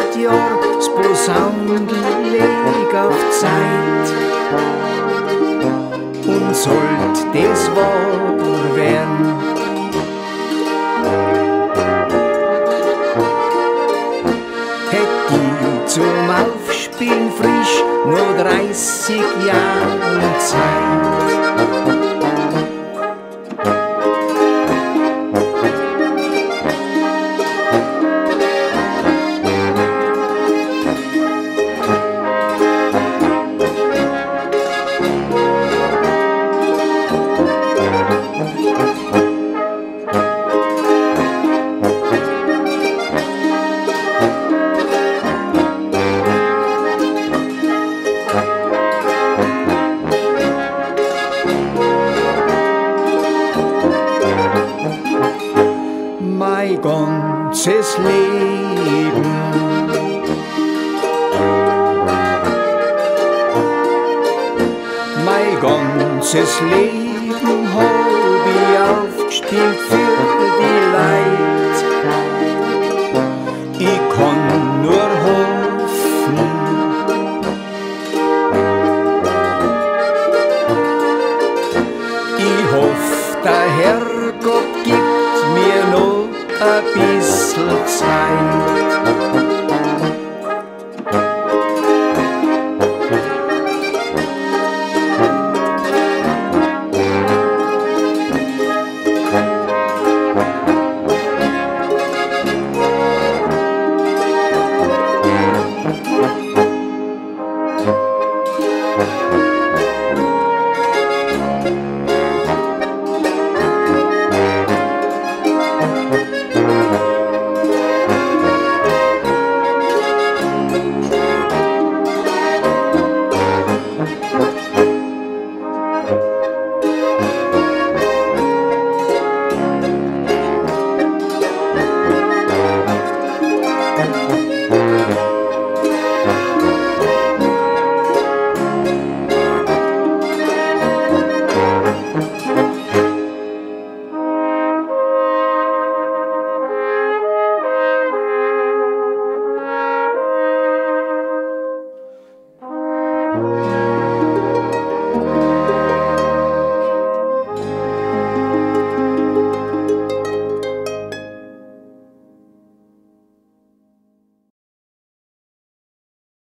100 Jahr das Posaunenleg auf Zeit. Und sollt das wahr werden, hätte ich zum Aufspielen frisch nur 30 Jahre Zeit. Mein ganzes Leben. Ganzes Leben ich aufgespielt für die Leid. Ich kann nur hoffen, ich hoff, der Herrgott gibt mir noch ein bisschen Zeit.